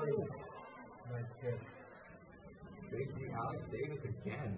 Nice kid. Big Alex Davis again.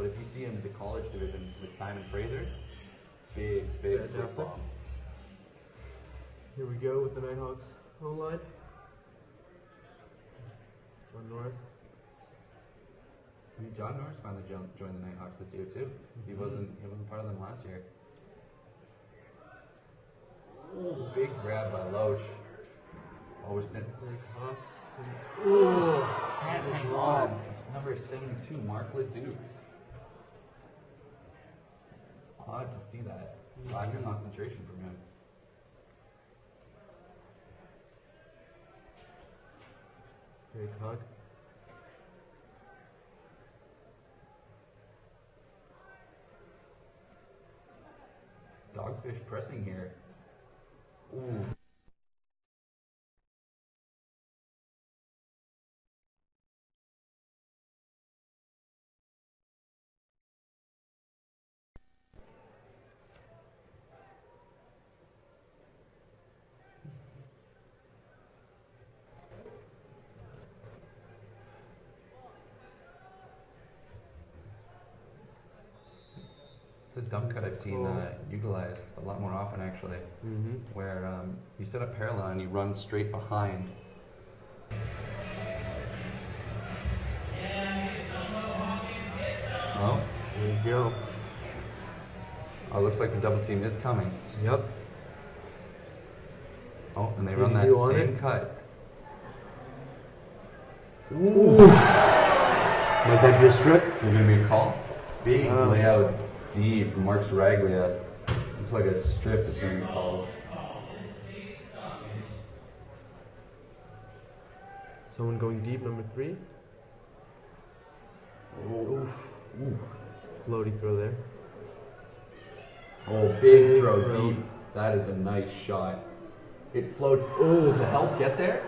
But if you see him in the college division with Simon Fraser, big, big Fantastic. football. Here we go with the Nighthawks O line. John Norris. I mean, John Norris finally joined the Nighthawks this year too. He mm-hmm. wasn't he wasn't part of them last year. Ooh, big grab by Loach. Overston Nick Hawk. Ooh. can't hang on. It's number 72, Mark Leduc. Odd to see that. Lack of concentration from him. Nick Hawk. Dogfish pressing here. Ooh. Dump cut I've seen uh, utilized a lot more often actually, Mm-hmm. where um, you set up parallel and you run straight behind. Oh, There you go. oh, looks like the double team is coming. Yep. Oh, and they Did run that same it? cut. Ooh. Might that be a strip? Is there going to be a call? Big Um, layout D from Mark Saraglia. Looks like a strip is going to be called. Someone going deep, number three. Oh, Floaty throw there. oh big Big throw throw. deep. That is a nice shot. It floats. Oh, does the help get there?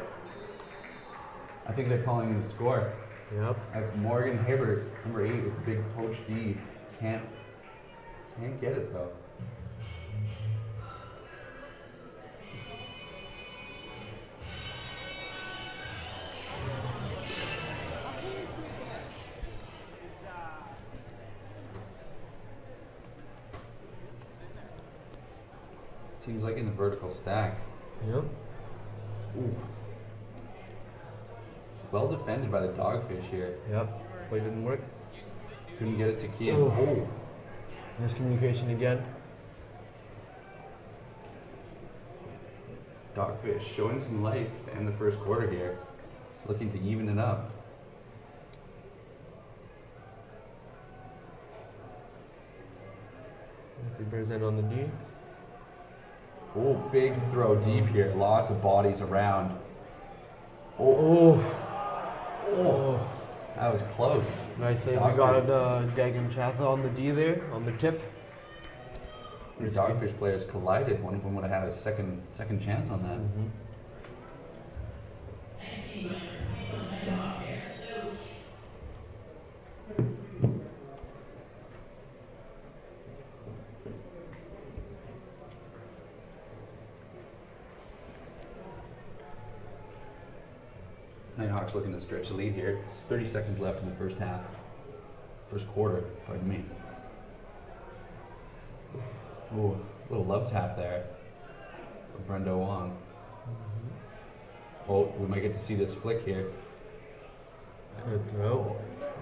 I think they're calling him to score. Yep. That's Morgan Hibbert, number eight with big poach D. Can't can't get it though. Seems like in the vertical stack. Yep. Ooh. Well defended by the dogfish here. Yep. Play didn't work. Couldn't get it to Kean. Oh. Miscommunication again. Dogfish showing some life to end the first quarter here. Looking to even it up. The Bears on the D. Oh, big throw deep here. Lots of bodies around. Oh. Oh, Oh. That was close. Nice thing. We got uh, Dagan Chatha on the D there, on the tip. The dogfish players collided. One of them would have had a second second chance on that. Mm-hmm. Looking to stretch the lead here. 30 seconds left in the first half. First quarter, pardon me. Ooh, little love tap there from Brendan Wong. Oh, we might get to see this flick here. Good throw.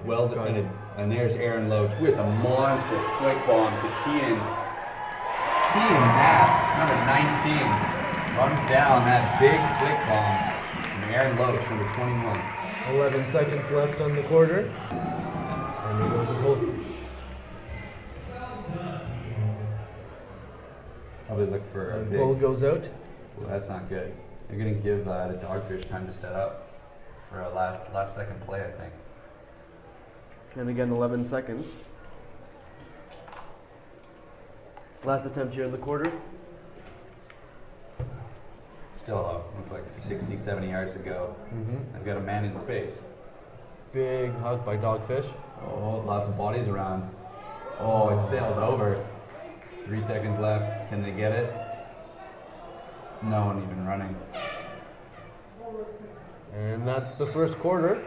Well defended. And there's Aaron Loach with a monster flick bomb to Kean. Kean Knapp, number 19, runs down that big flick bomb Aaron Loach, number 21. 11 seconds left on the quarter. And there goes the goal. Probably look for a big. goal goes out. Well, that's not good. They're gonna give uh, the dogfish time to set up for a last last second play, I think. And again, 11 seconds. Last attempt here in the quarter. Still, uh, looks like 60, 70 yards to go. Mm-hmm. They've got a man in space. Big hug by Dogfish. Oh, lots of bodies around. Oh, it sails over. Three seconds left. Can they get it? No one even running. And that's the first quarter.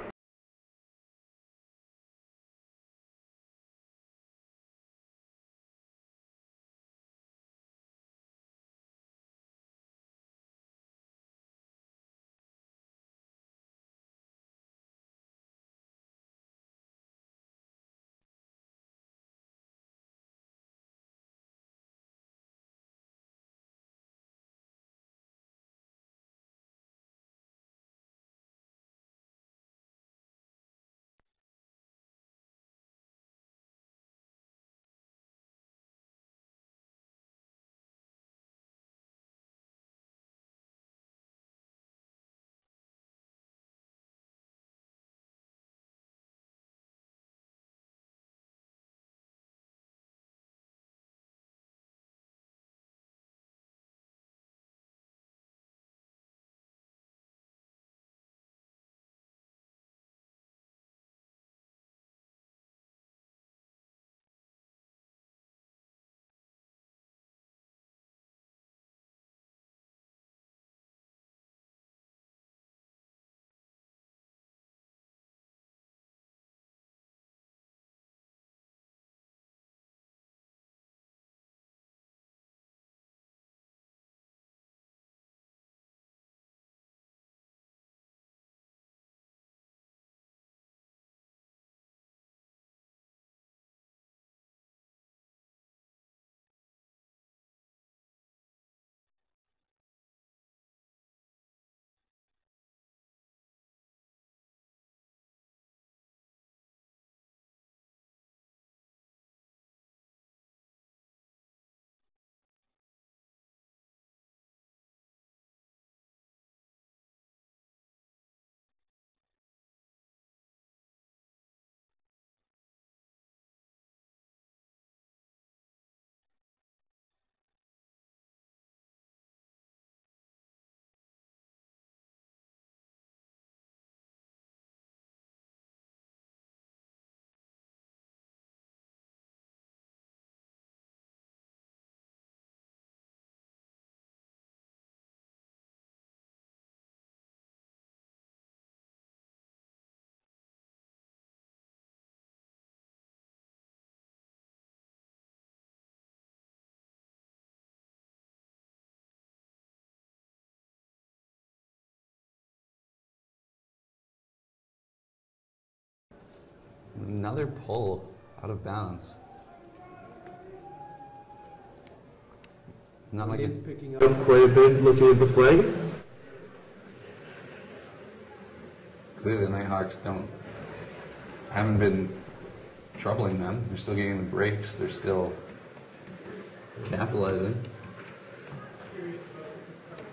Another pull out of bounds. Not like He's picking up quite a bit, looking at the flag. clearly the Nighthawks don't haven't been troubling them. They're still getting the breaks. They're still capitalizing.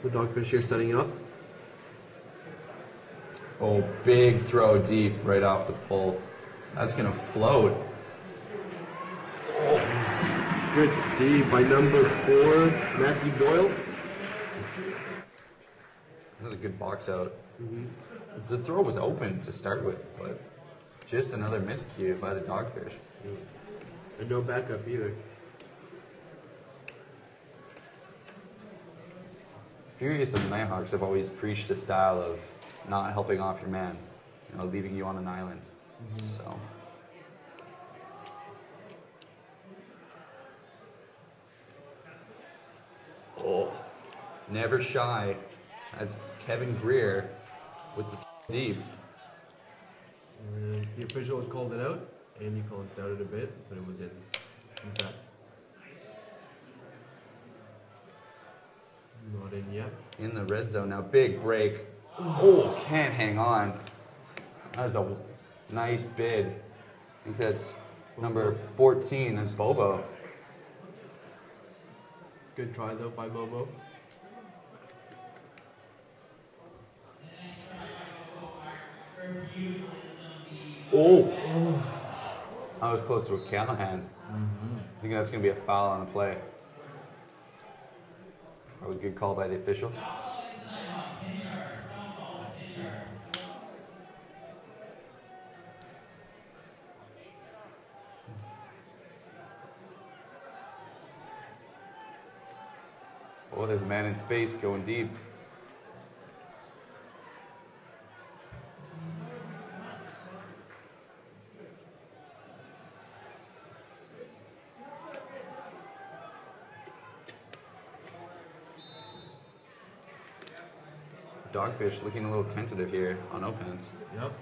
The Dogfish here setting up. Oh, big throw deep right off the pull. That's gonna float. Good D by number four, Matthew Doyle. This is a good box out. Mm-hmm. The throw was open to start with, but just another miscue by the Dogfish. And no backup either. Furious and the Nighthawks have always preached a style of not helping off your man, you know, leaving you on an island. So. Oh, never shy. That's Kevin Greer with the deep. Uh, and the official had called it out, and he called it doubted a bit, but it was in. in fact. Not in yet. in the red zone now. Big break. Oh, can't hang on. That was a nice bid. I think that's number 14 and Bobo. Good try though by Bobo. Oh, I was close to a Callahan. Mm-hmm. I think that's going to be a foul on the play. Probably a good call by the official. There's a man in space going deep. Dogfish looking a little tentative here on offense. Yep.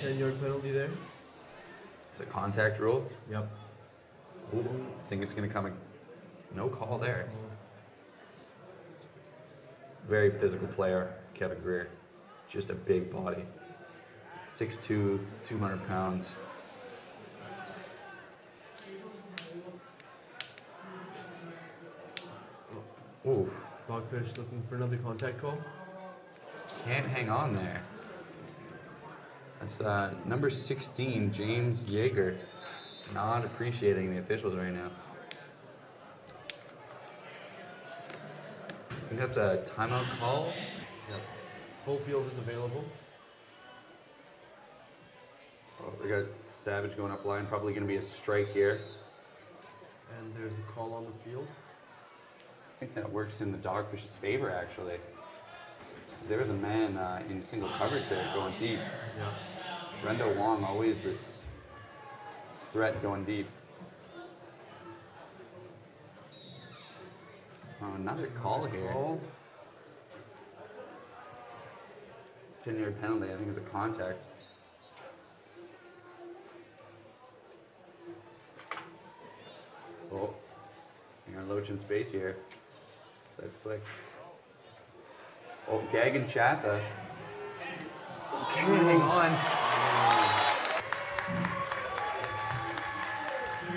Ten yard penalty there. It's a contact rule. Yep. Ooh, I think it's going to come. A, no call there. Very physical player, Kevin Greer. Just a big body. 6'2, 200 pounds. Ooh, Dogfish looking for another contact call. can't hang on there. That's uh, number 16, James Yeager. Not appreciating the officials right now. I think that's a timeout call. Yep. Full field is available. Oh, we got Savage going up line. Probably going to be a strike here. And there's a call on the field. I think that works in the Dogfish's favor, actually. Because there was a man uh, in single coverage there going deep. Yeah. Brendan Wong, always this, threat going deep. Oh, another call here. Call. 10 yard penalty. I think it's a contact. Oh, you're in space here. Side flick. Oh, Dagan Chatha. Can't hang on.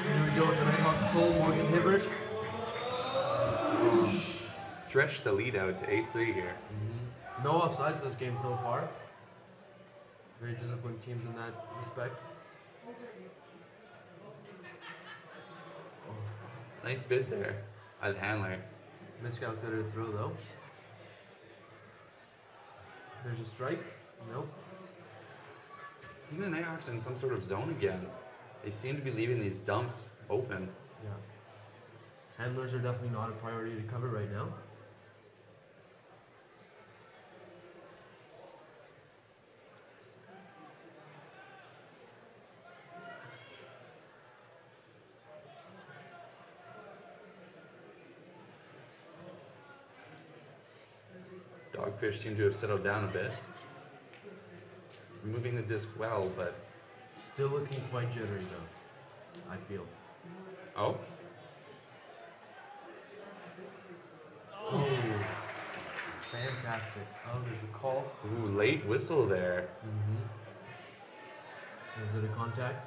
Here we go with the Nighthawks pull. Morgan Hibbert. Stretch the lead out to 8 3 here. Mm-hmm. No offsides this game so far. Very disciplined teams in that respect. Nice bid there by the handler. Miscalculated throw though. There's a strike. Nope. Even the Nighthawks are in some sort of zone again. They seem to be leaving these dumps open. Yeah. Handlers are definitely not a priority to cover right now. Dogfish seem to have settled down a bit. Moving the disc well, but Still looking quite jittery though. I feel. oh, Oh, fantastic. Oh, there's a call. ooh, late whistle there. Mm-hmm. Is it a contact?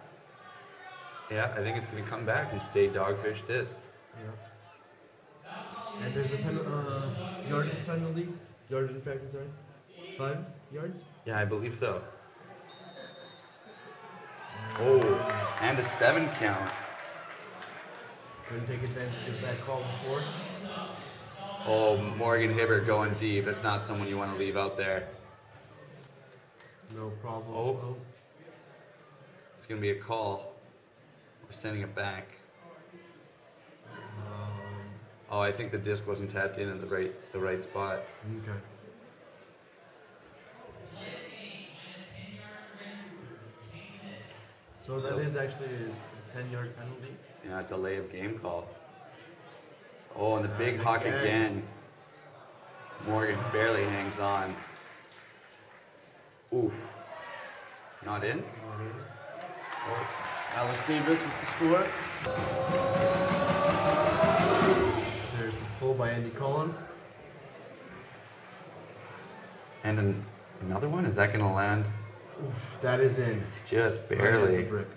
Yeah, I think it's going to come back and stay Dogfish disc. Yeah. And there's a pen, uh, yardage penalty. Yardage infraction, sorry. Five yards. Yeah, I believe so. Oh, and a seven count. Couldn't take advantage of that call before. Oh, Morgan Hibbert going deep. That's not someone you want to leave out there. No problem. Oh. It's going to be a call. We're sending it back. Oh, I think the disc wasn't tapped in at the right the right spot. okay. So that is actually a 10 yard penalty. Yeah, delay of game call. Oh, and the big And huck again. again. Morgan barely hangs on. Oof. Not in? Oh, Alex Davis with the score. There's by Andy Collins. and an, another one? Is that going to land? That is in. Just Right the barely. brick.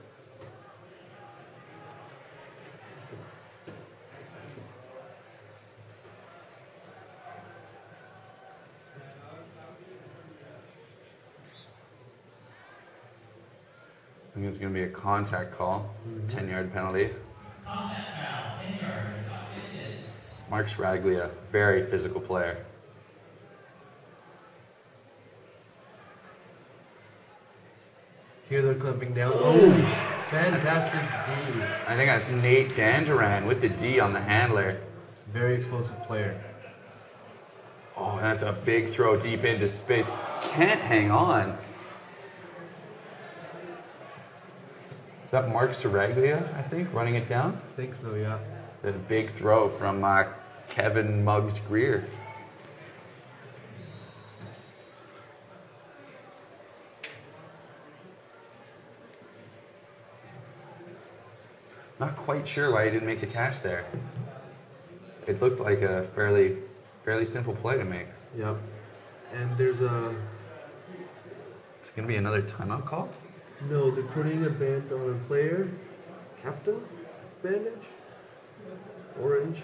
I think it's going to be a contact call. Mm-hmm. 10 yard penalty. Mark Sraglia, very physical player. Here they're clamping down. Oh, fantastic D. I think that's Nate Danduran with the D on the handler. Very explosive player. Oh, that's a big throw deep into space. Can't hang on. Is that Mark Saraglia, I think, running it down? I think so, yeah. A big throw from uh, Kevin Muggs Greer. Not quite sure why he didn't make a catch there. It looked like a fairly, fairly simple play to make. Yep. And there's a. It's gonna be another timeout call. No, they're putting a band on a player. Captain? Bandage? Orange.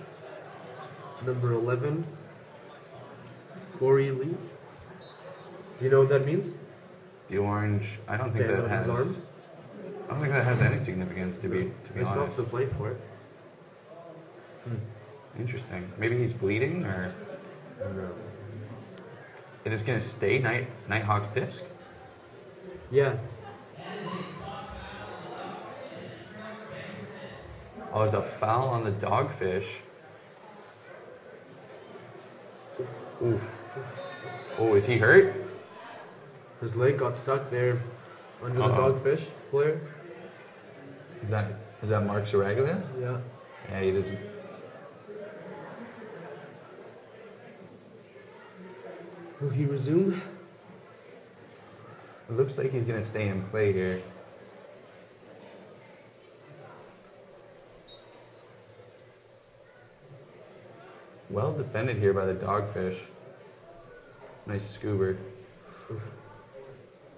Number 11. Corey Lee. Do you know what that means? The orange. I don't think Band that has. arm? I don't think that has any significance to be to be stopped honest. the play for it. Hmm. Interesting. Maybe he's bleeding, or I don't know. it is gonna stay Night Nighthawk's disc. Yeah. Oh, it's a foul on the dogfish. Oof. Oh, is he hurt? His leg got stuck there under Uh-oh. the dogfish player. Is that is that Mark Saraglia? Yeah. Yeah, he doesn't. Will he resume? It looks like he's gonna stay in play here. Well defended here by the dogfish. Nice scuba.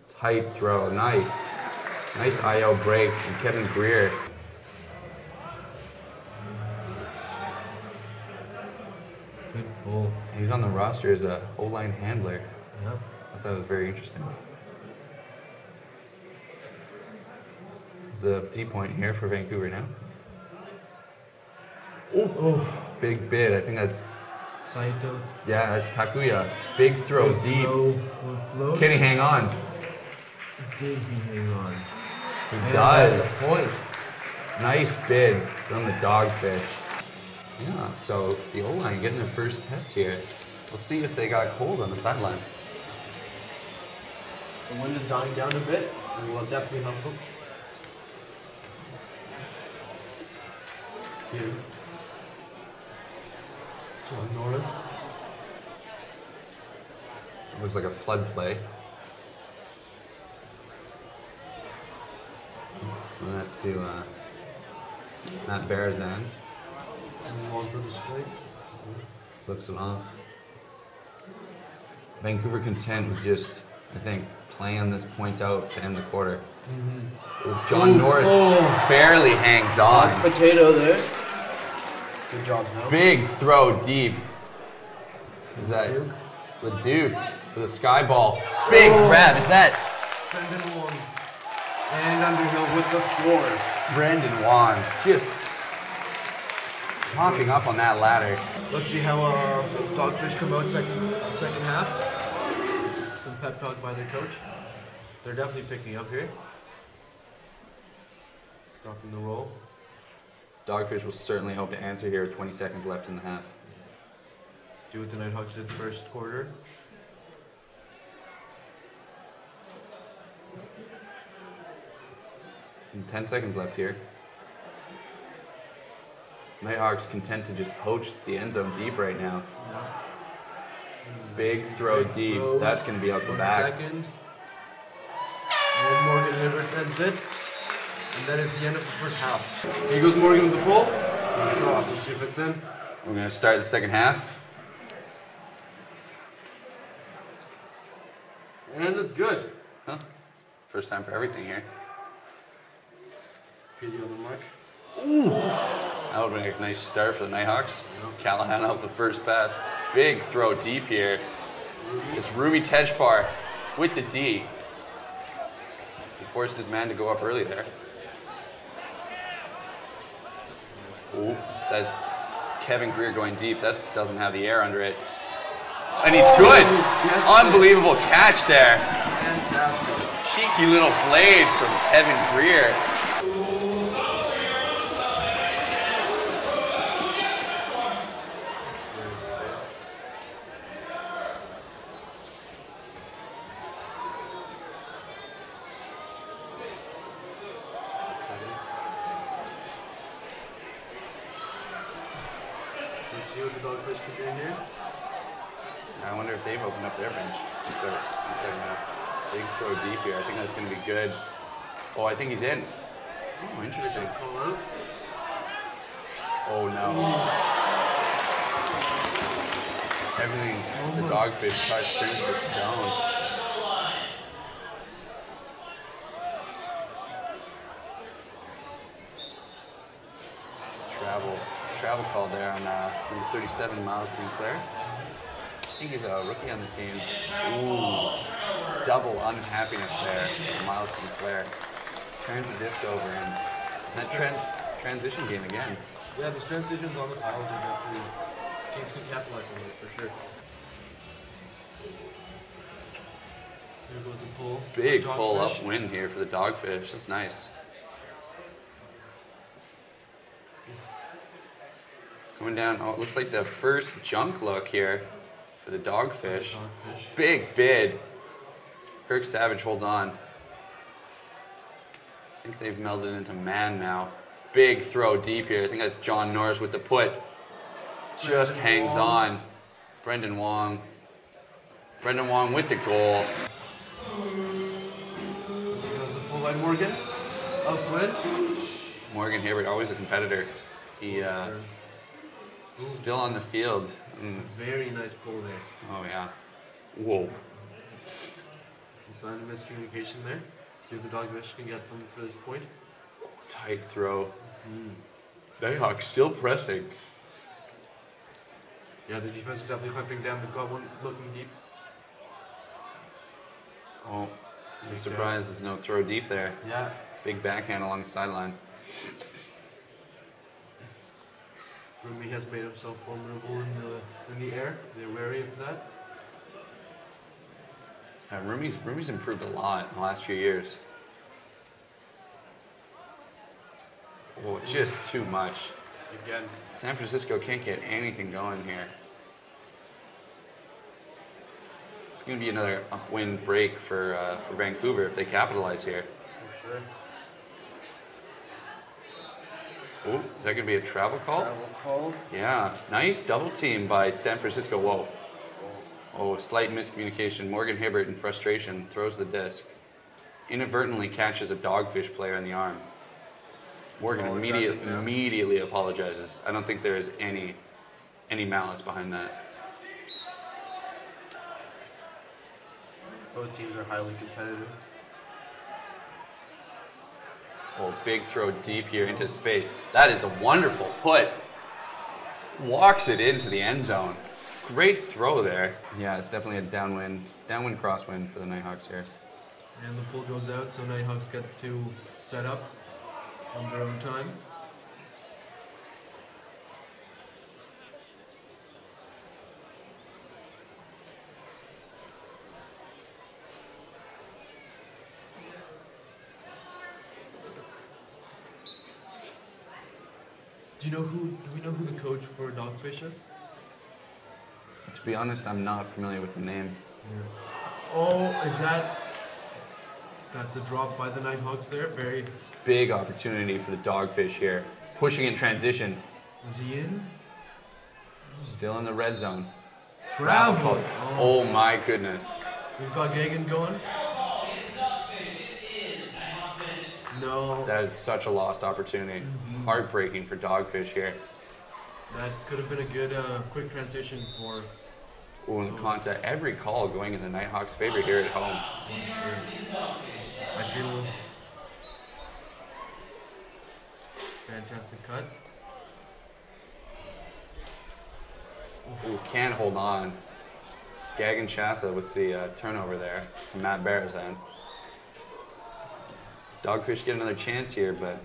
Tight throw. Nice. Nice IO break from Kevin Greer. Good pull. He's on the roster as a O-line handler. Yep. I thought it was very interesting. There's a D point here for Vancouver now. Oh, Big bid. I think that's Saito. yeah, that's Takuya. Big throw deep. Flow, will. Can he hang on? Did he hang on? He And does. Point. Nice bid from the dogfish. Yeah, so the O line getting their first test here. Let's see if they got cold on the sideline. The wind is dying down a bit. and will definitely help them. Here. John Norris. Looks like a flood play. That to uh, Matt Barazan. Move on for the strike. Flips it off. Vancouver content with just, I think, playing this point out to end the quarter. John Oof, Norris oh. barely hangs on. Potato there. Good job, Hal. Big throw deep. Is that Duke. Leduc with a sky ball? Big Oh. grab. Is that Brendan Wong. And Underhill with the score. Brendan Wong just popping up on that ladder? Let's see how uh, Dogfish come out second second half. Some pep talk by their coach. They're definitely picking up here. Stopping the roll. Dogfish will certainly hope to answer here with 20 seconds left in the half. Do what the Nighthawks did the first quarter. And 10 seconds left here. Nighthawks content to just poach the end zone deep right now. Big throw Big deep. throw. That's going to be out the One back. second. And Morgan Hibbert ends it. And that is the end of the first half. Here goes Morgan with the pull. It's off. Let's see if it's in. We're going to start the second half. And it's good. Huh? First time for everything here. PD on the mark. That would make a nice start for the Nighthawks. Callahan out the first pass. Big throw deep here. It's Rumi Tejpar with the D. He forced his man to go up early there. Ooh, that's Kevin Greer going deep. That doesn't have the air under it. And he's good. Oh, yes. Unbelievable catch there. Fantastic. Cheeky little blade from Kevin Greer. Let's see what the Dogfish can do here. I wonder if they've opened up their bench to start the second half. Big throw deep here. I think that's going to be good. Oh, I think he's in. Oh, interesting. Oh, no. Everything the dogfish touch turns to stone. Travel, travel call there on uh, number 37, Miles Sinclair. I think he's a rookie on the team. Ooh, double unhappiness there for Miles Sinclair. Turns the disc over and that tran- transition game again. Yeah, these transitions on the fouls are definitely teams can capitalize on it for sure. Here goes a pull. Big pull up win here for the dogfish. That's nice. Coming down, oh, it looks like the first junk look here for the dogfish. Dogfish. Big bid. Kirk Savage holds on. I think they've melded into man now. Big throw deep here. I think that's John Norris with the put. Just Brendan hangs Wong. on. Brendan Wong. Brendan Wong with the goal. Here goes a pull by Morgan. Upwind. Morgan Hibbert, always a competitor. He uh, still on the field. Mm, Very nice pull there. oh yeah. Whoa. Sign of miscommunication there. See if the Dogfish can get them for this point. Tight throw. Hmm. Nighthawks still pressing. Yeah, the defense is definitely clamping down. They've got one looking deep. Oh, I'm surprised there's no throw deep there. Yeah. Big backhand along the sideline. Rumi has made himself formidable in the in the air. They're wary of that. Uh, Rumi's, Rumi's improved a lot in the last few years. Oh, just too much. Again. San Francisco can't get anything going here. It's going to be another upwind break for, uh, for Vancouver if they capitalize here. For sure. Oh, is that going to be a travel call? Travel call. Yeah, nice double team by San Francisco. Whoa. Oh, a slight miscommunication. Morgan Hibbert, in frustration, throws the disc. Inadvertently catches a dogfish player in the arm. Morgan Apologizing immediate, immediately apologizes. I don't think there is any any malice behind that. Both teams are highly competitive. Oh, big throw deep here into space. That is a wonderful put. Walks it into the end zone. Great throw there. Yeah, it's definitely a downwind, downwind crosswind for the Nighthawks here. And the pull goes out, so Nighthawks gets to set up on their own time. Do you know who? Do we know who the coach for Dogfish is? To be honest, I'm not familiar with the name. Oh, is that? That's a drop by the Nighthawks there. Very. Big opportunity for the Dogfish here. Pushing in transition. Is he in? Still in the red zone. Travel. Oh. oh my goodness. We've got Gagan going. No, That is such a lost opportunity. Mm-hmm. Heartbreaking for Dogfish here. That could have been a good uh, quick transition for. Ooh, in contact. Every call going in the Nighthawks' favor here at home. I feel. Fantastic cut. Ooh, can hold on. Gagan Chatha with the uh, turnover there to Matt Barazan. Dogfish get another chance here, but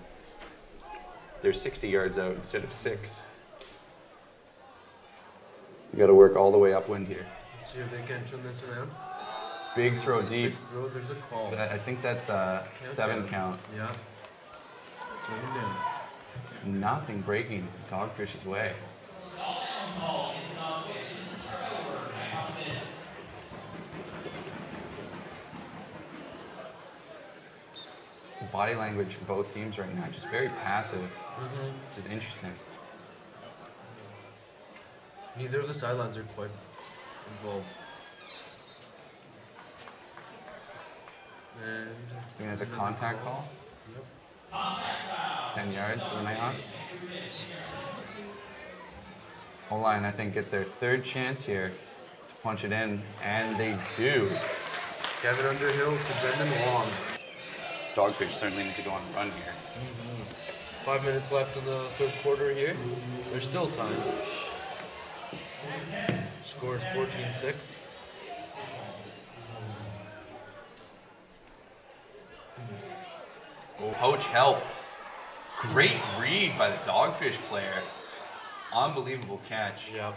they're 60 yards out instead of six. You got to work all the way upwind here. See if they can turn this around. Big throw deep. Big throw. There's a call. So I think that's uh, a seven count. Yeah. Swinging down. Nothing breaking Dogfish's way. Body language both teams right now, just very passive, mm-hmm. which is interesting. Neither of the sidelines are quite involved. And I think that's a contact call. 10 yards for the Nighthawks. O line, I think, gets their third chance here to punch it in, and they do. Kevin Underhill to Brendan Wong. Dogfish certainly needs to go on a run here. Mm-hmm. Five minutes left in the third quarter here. There's still time. Score is 14-6. Oh, poach help. Great read by the Dogfish player. Unbelievable catch. Yep.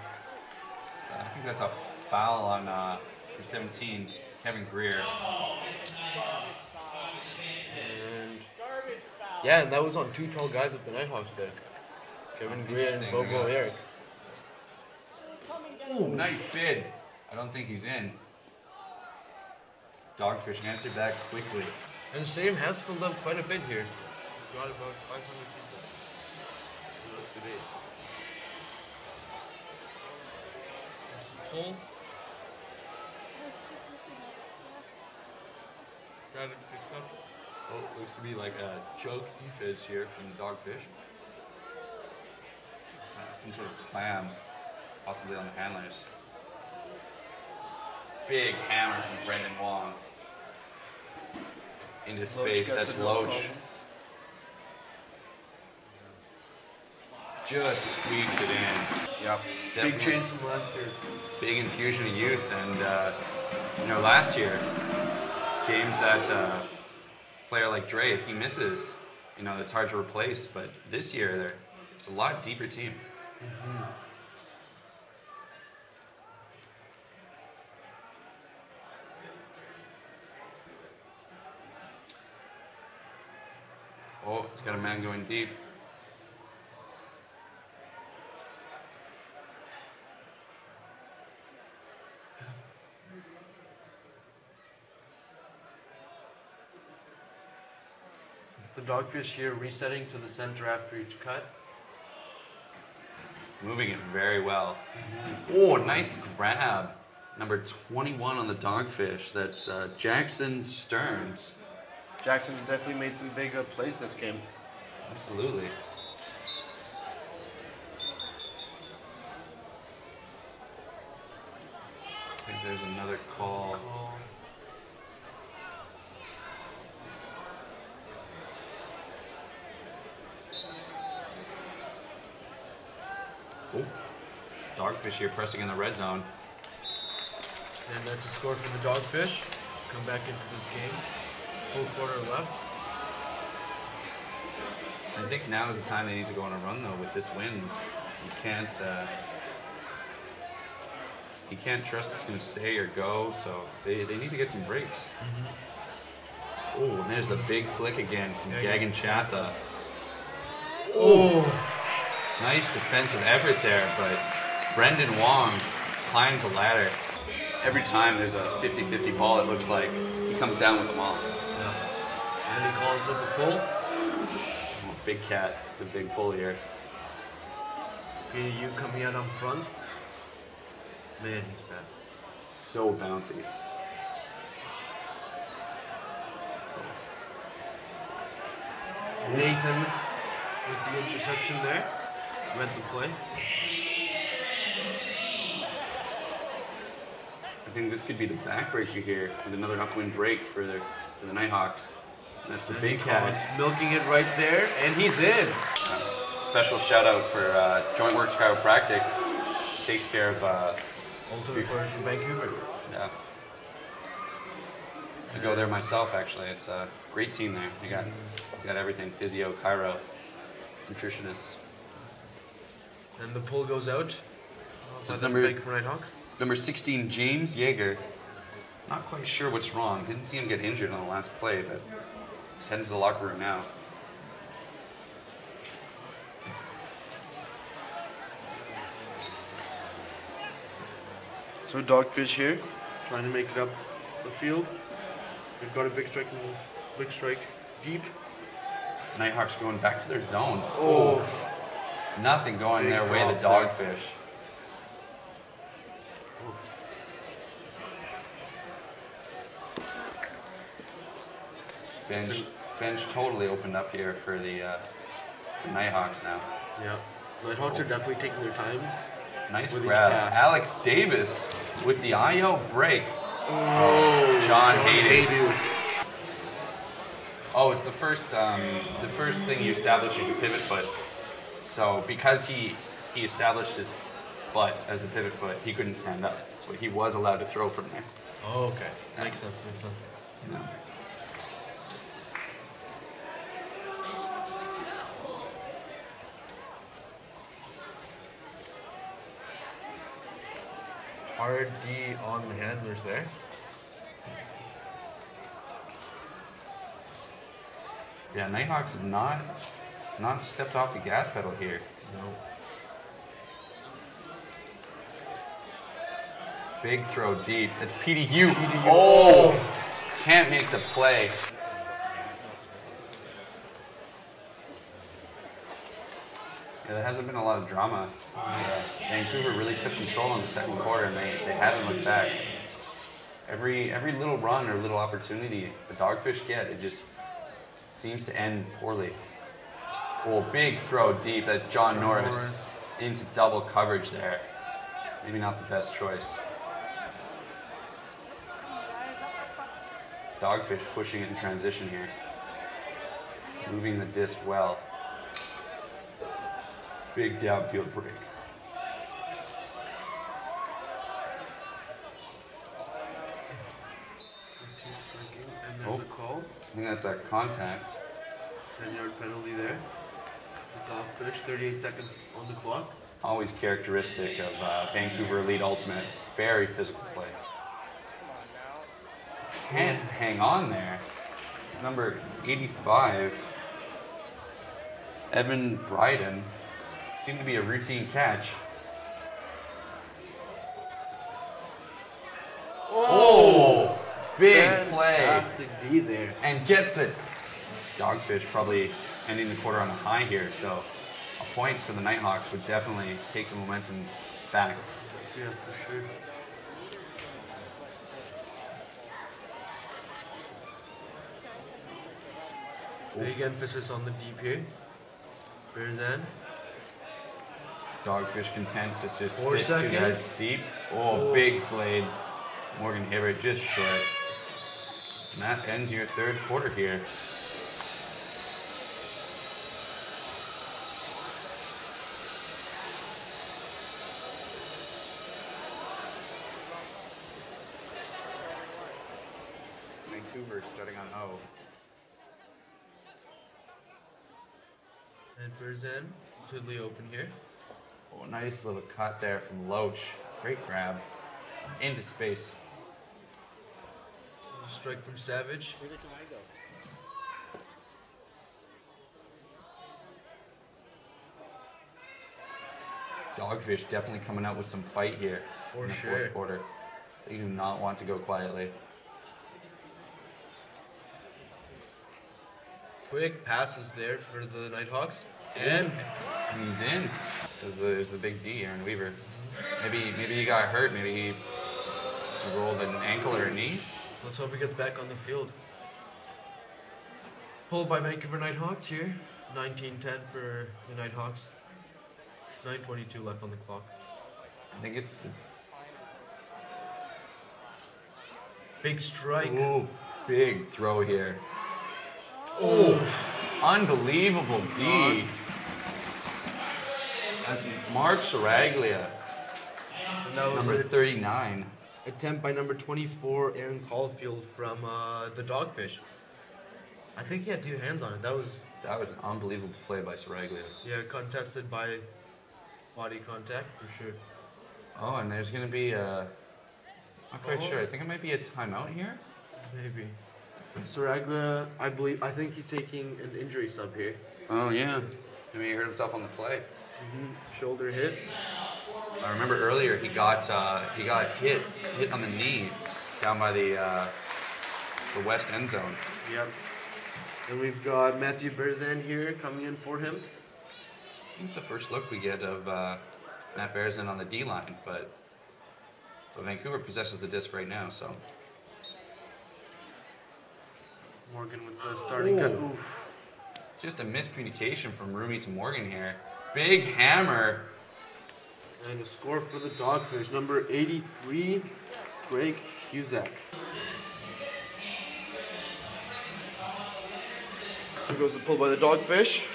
I think that's a foul on uh, number 17, Kevin Greer. And yeah, and that was on two tall guys of the Nighthawks there. Kevin Greer and Bobo. Eric. Oh, nice bid. I don't think he's in. Dogfish answered back quickly. And the stadium has filled up quite a bit here. We've got about 500 people. Looks it is. Full. Got it picked up. Oh, looks to be like a choke defense here from the Dogfish. Some sort of clam, possibly on the handlers. Big hammer from Brendan Wong. Into space, that's Loach. problem. Just squeaks it in. Yep. Big change from last year. big infusion of youth, and uh, you know, last year, games that uh, player like Dre, if he misses, you know, it's hard to replace. But this year, they're, it's a lot deeper team. Oh, it's got a man going deep. The dogfish here resetting to the center after each cut. Moving it very well. Oh, nice grab. Number 21 on the dogfish. That's uh, Jackson Stearns. Jackson's definitely made some big uh, plays this game. Absolutely. I think there's another call. Oh, dogfish here pressing in the red zone. And that's a score for the Dogfish. Come back into this game. Full quarter left. I think now is the time they need to go on a run though. With this win, you can't uh, you can't trust it's going to stay or go. So they, they need to get some breaks. Oh, and there's the big flick again from Gagan. Gagan Chatha. Oh! Nice defensive effort there, but Brendan Wong climbs a ladder. Every time there's a 50-50 ball, it looks like he comes down with them all. He calls with the pull. Oh, big cat, the big pull here. PDU coming out on front. Man, he's bad. So bouncy. Nathan with the interception there. Read the play. I think this could be the backbreaker here with another upwind break for the for the Nighthawks. That's the And big cat. milking it right there, and he's in. Special shout out for uh, Jointworks Chiropractic. Takes care of uh, Ultimate from Vancouver. yeah. I go there myself actually. It's a great team there. They got they got everything: physio, chiro, nutritionists. And the pull goes out. So it's number-. Number 16, James Yeager. Not quite sure what's wrong. Didn't see him get injured on the last play, but he's heading to the locker room now. So Dogfish here, trying to make it up the field. We've got a big strike, big strike deep. Nighthawks going back to their zone. Oh, Nothing going Big their way, the dogfish. Bench, bench totally opened up here for the, uh, the Nighthawks now. yeah. Nighthawks are definitely taking their time. Nice grab. Alex Davis with the IO break. Oh, John Hayden. Hayden. Oh, it's the first um, the first thing you establish is your pivot foot. So because he he established his butt as a pivot foot, he couldn't stand up. So he was allowed to throw from there. Oh, okay. Makes sense, makes sense. D on the handlers there. Yeah, Nighthawks have not not stepped off the gas pedal here. No. Big throw deep. It's PDU. Oh, can't make the play. There hasn't been a lot of drama. Uh, Vancouver really took control in the second quarter, and they, they haven't looked back. Every every little run or little opportunity the Dogfish get, it just seems to end poorly. Oh, big throw deep. That's John, Norris, Norris. into double coverage there. Maybe not the best choice. Dogfish pushing it in transition here. Moving the disc well. Big downfield break. Two striking, and there's Oh. I think that's a contact. 10 yard penalty there. The Dogfish, 38 seconds on the clock. Always characteristic of uh, Vancouver Elite Ultimate. Very physical play. Can't hang on there. Number 85, Evan Bryden. Seemed to be a routine catch. Oh, big Fantastic play. D there. And gets it. Dogfish probably ending the quarter on a high here, so a point for the Nighthawks would definitely take the momentum back. Yeah, for sure. Big emphasis on the deep here. Bear then. Dogfish content to just Four sit two seconds. guys deep. Oh, Oh. big blade. Morgan Hibbert just short. And that ends your third quarter here. Vancouver starting on O. And Berzan. Completely open here. Oh, nice little cut there from Loach. Great grab. Into space. Strike from Savage. Dogfish definitely coming out with some fight here For in the sure. fourth quarter. They do not want to go quietly. Quick passes there for the Nighthawks. And And he's in. There's the, there's the big D, Aaron Weaver. Maybe maybe he got hurt. Maybe he rolled an ankle or a knee. let's hope he gets back on the field. Pulled by Vancouver Nighthawks here. 19-10 for the Nighthawks. 9.22 left on the clock. I think it's the Big strike. ooh, big throw here. Oh, unbelievable D. That's Mark Saraglia, number a 39. attempt by number 24, Aaron Caulfield from uh, the Dogfish. I think he had two hands on it. That was, That was an unbelievable play by Saraglia. yeah, contested by body contact for sure. Oh, and there's gonna be a. Not quite Oh. sure. I think it might be a timeout here. Maybe. Saraglia, I believe, I think he's taking an injury sub here. Oh yeah. I mean, he hurt himself on the play. Shoulder hit. I remember earlier he got uh, he got hit hit on the knee down by the uh, the west end zone. Yep. And we've got Matthew Berzan here coming in for him. It's the first look we get of uh, Matt Bearson on the D line, but but Vancouver possesses the disc right now, so Morgan with the starting cut. Oof. just a miscommunication from Rumi to Morgan here. Big hammer. And a score for the Dogfish, number 83, Greg Cusack. Here goes the pull by the Dogfish.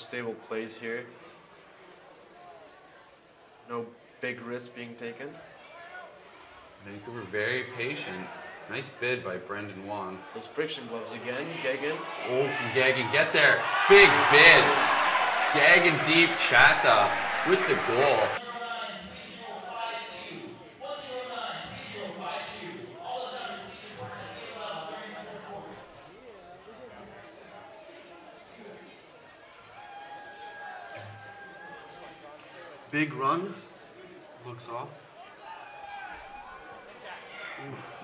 Stable plays here. No big risk being taken. Vancouver very patient. Nice bid by Brendan Wong. Those friction gloves again, Gagan. Oh, can Gagan get there? Big bid. Gagan deep Chatha with the goal. Big run. Looks off.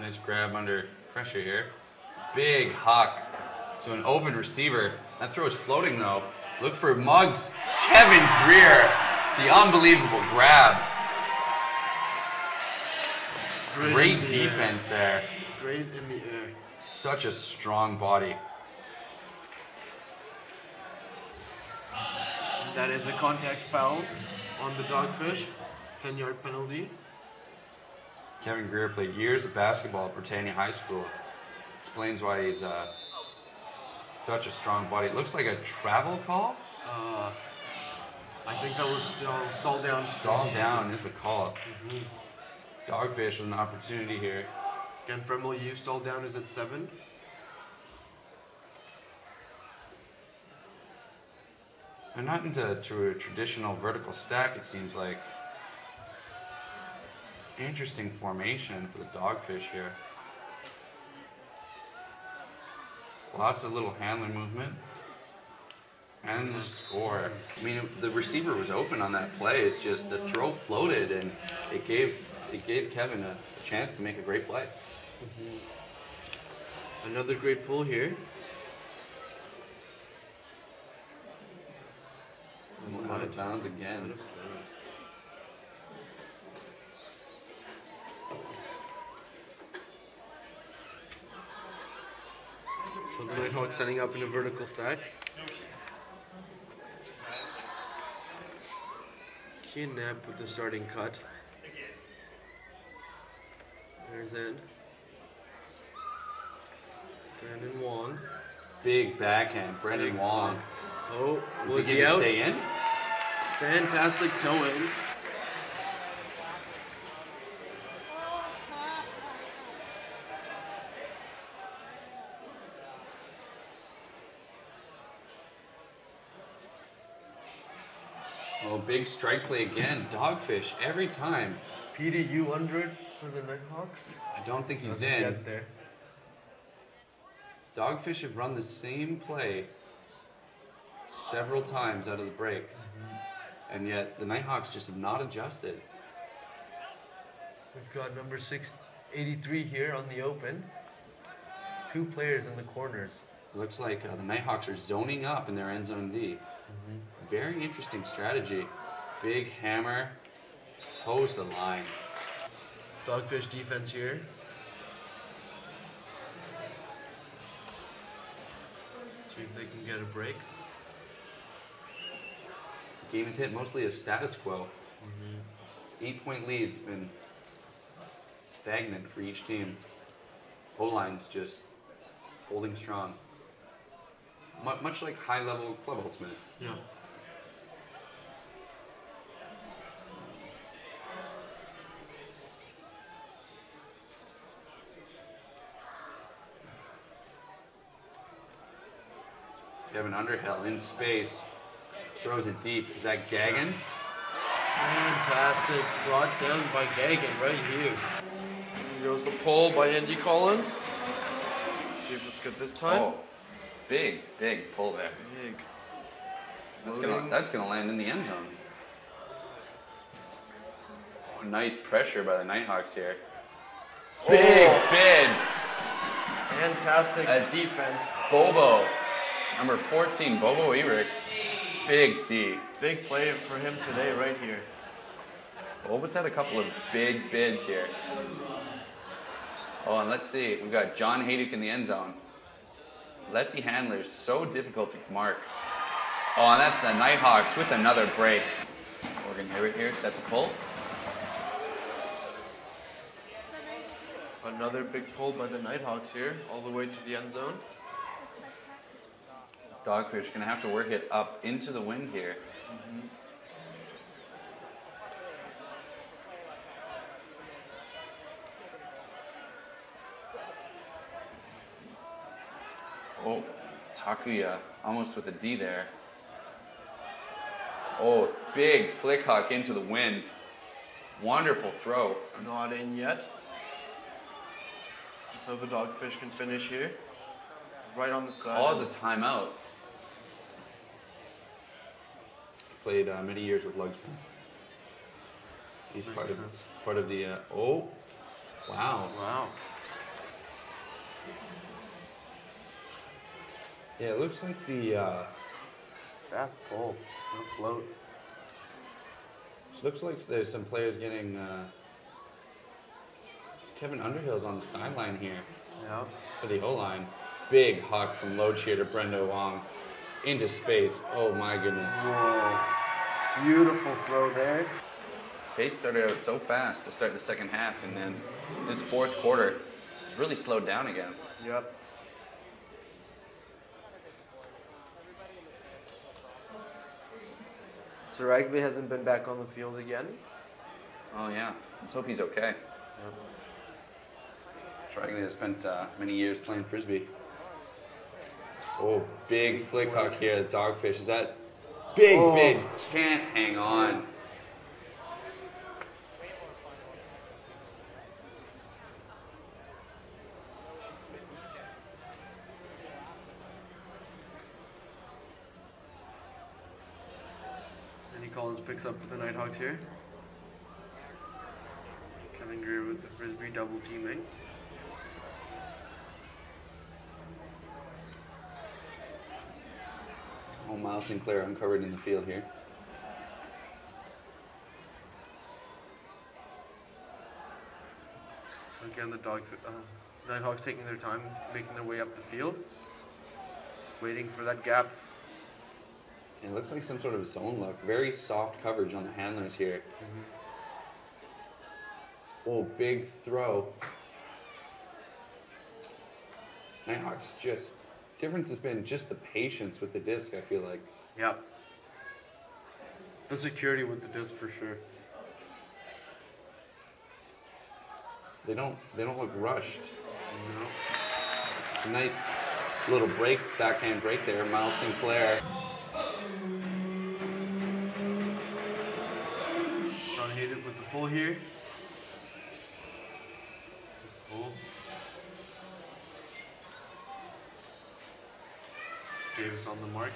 Nice grab under pressure here. Big huck. So an open receiver. That throw is floating though. Look for Muggs. Kevin Greer. The unbelievable grab. Great the air. defense there. Great in the air. Such a strong body. That is a contact foul on the Dogfish. 10 yard penalty. Kevin Greer played years of basketball at Britannia High School. Explains why he's uh, such a strong body. It looks like a travel call. Uh, I think that was still stalled down. Stall down is the call. Dogfish with an opportunity here. Again, from LU, stall down is at 7. They're not into a traditional vertical stack, it seems like. Interesting formation for the dogfish here. Lots of little handler movement. And the score. I mean, the receiver was open on that play. It's just the throw floated, and it gave it gave Kevin a, a chance to make a great play. Mm-hmm. Another great pull here. Out of bounds again. So the Nighthawks setting up in a vertical stack. Kidnap with the starting cut. There's Ed. Brendan Wong. Big backhand, Brendan Wong. Oh, will he he to stay in? Fantastic towing. Oh, big strike play again. Dogfish every time. PDU 100 for the Nighthawks. I don't think he's Doesn't in. There. Dogfish have run the same play several times out of the break, and yet the Nighthawks just have not adjusted. We've got number 683 here on the open. Two players in the corners. Looks like uh, the Nighthawks are zoning up in their end zone D. Very interesting strategy. Big hammer, toes the line. Dogfish defense here. See if they can get a break. Game has hit mostly a status quo. Mm-hmm. Eight point lead's been stagnant for each team. O line's just holding strong. Mu- much like high level club ultimate. Yeah. Kevin Underhill in space. Throws it deep. Is that Gagan? Fantastic. Brought down by Gagan right here. Here goes the pull by Andy Collins. See if it's good this time. Oh, big, big pull there. Big. That's Floating. gonna that's gonna land in the end zone. Oh, nice pressure by the Nighthawks here. Big Oh. bid. Fantastic That's- defense. Bobo, number 14, Bobo Eric. Big D. Big play for him today right here. Bobo's had a couple of big bids here. Oh, and let's see. We've got John Haydick in the end zone. Lefty handlers so difficult to mark. Oh, and that's the Nighthawks with another break. Morgan Hibbert here, set to pull. Another big pull by the Nighthawks here, all the way to the end zone. Dogfish gonna have to work it up into the wind here. Mm-hmm. Oh, Takuya almost with a D there. Oh, big flick huck into the wind. Wonderful throw. Not in yet. Let's hope the Dogfish can finish here. Right on the side. Calls a timeout. Played uh, many years with Lugston. He's part of part of the. Uh, oh, wow. Wow. Yeah, it looks like the. Uh, Fast pull. No float. it looks like there's some players getting. Uh, Kevin Underhill's on the sideline here Yeah. for the O line. Big huck from low cheer to Brendan Wong into space. Oh my goodness. Whoa. Beautiful throw there. Pace started out so fast to start the second half, and then this fourth quarter, it's really slowed down again. Yep. Saraglia hasn't been back on the field again. Oh yeah, let's hope he's okay. Dragon has spent uh, many years playing frisbee. Oh, big flick huck here, the dogfish. Is that Big, oh. big. Can't hang on. Andy Collins picks up for the Nighthawks here. Kevin Greer with the frisbee double teammate. Oh, Miles Sinclair uncovered in the field here. So again, the dogs, uh, Nighthawks taking their time, making their way up the field, waiting for that gap. It looks like some sort of zone look. Very soft coverage on the handlers here. Oh, big throw. Nighthawks just difference has been just the patience with the disc. I feel like Yep. The security with the disc for sure. they don't they don't look rushed. No. A nice little break, backhand break there. Miles Sinclair. Sean Hayden with the pull here. Pull. Davis on the mark.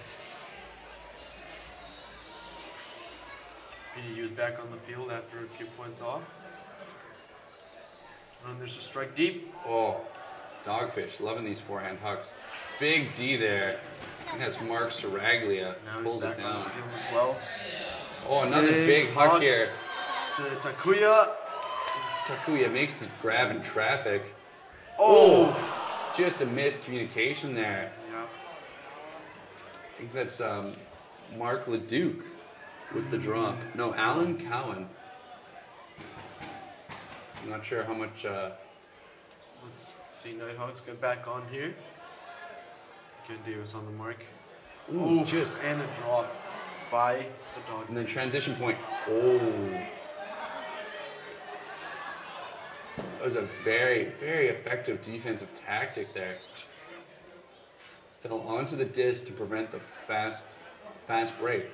PDU is back on the field after a few points off. And there's a strike deep. Oh, dogfish. Loving these forehand hucks. Big D there. Think that's Mark Saraglia. Now Pulls he's it back on the down. field as well. Oh, another Big big here. To Takuya. Takuya makes the grab in traffic. Oh! Just a miscommunication there. Think that's um, Mark Leduc with the drop. No, Alan Cowan. I'm not sure how much. Uh, Let's see Nighthawks get back on here. Ken Davis on the mark. ooh, Ooh, just. and a drop by the dog. And then transition point. Oh. That was a very, very effective defensive tactic there. Fell onto the disc to prevent the fast, fast break.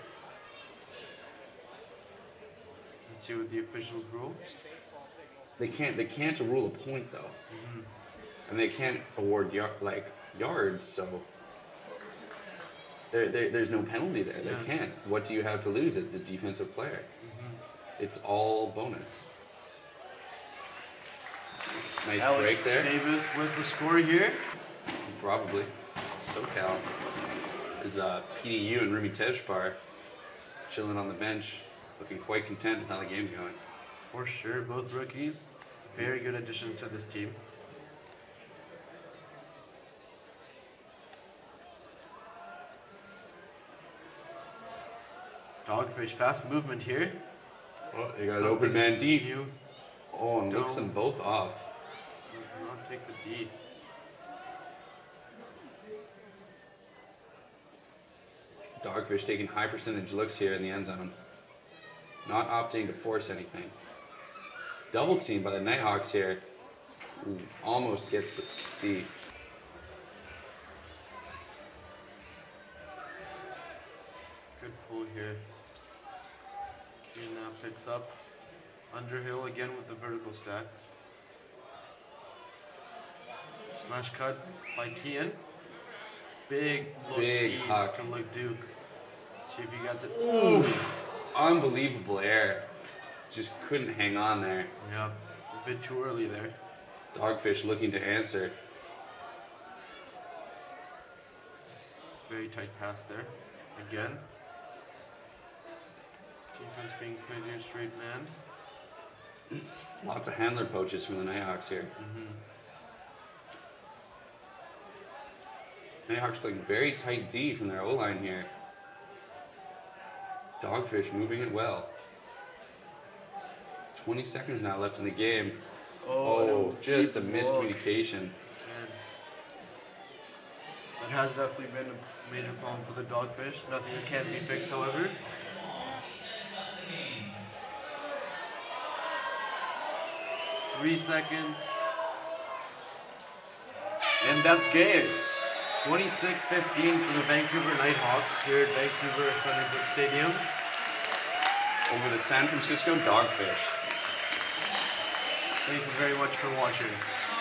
Let's see what the officials rule. They can't. They can't rule a point though, mm-hmm. and they can't award yard, like yards. So there, there, there's no penalty there. Yeah. They can't. What do you have to lose? It's a defensive player. Mm-hmm. It's all bonus. Nice Alex break there. Davis with the score here. Probably. SoCal is uh, PDU and Rumi Tejpar chilling on the bench, looking quite content with how the game's going. For sure, both rookies. Very good additions to this team. Dogfish, fast movement here. Oh, you got an open man deep. You Oh, and looks them both off. does not take the D. Dogfish taking high percentage looks here in the end zone. Not opting to force anything. Double team by the Nighthawks here. Ooh, almost gets the D. Good pull here. Keenan now picks up. Underhill again with the vertical stack. Smash cut by Kian. Big look Big deep to Luke Duke. See if he gets it. Ooh, unbelievable air. Just couldn't hang on there. Yeah, a bit too early there. Dogfish looking to answer. Very tight pass there. Again. Defense being played here straight man. Lots of handler poaches from the Nighthawks here. Mm-hmm. Nighthawks playing very tight D from their O line here. Dogfish moving it well. 20 seconds now left in the game. Oh, oh and just a miscommunication. That has definitely been a major problem for the dogfish. Nothing that can't be fixed, however. Three seconds. And that's game. 26-15 for the Vancouver Nighthawks here at Vancouver Thunderbird Stadium. Over the San Francisco Dogfish. Thank you very much for watching.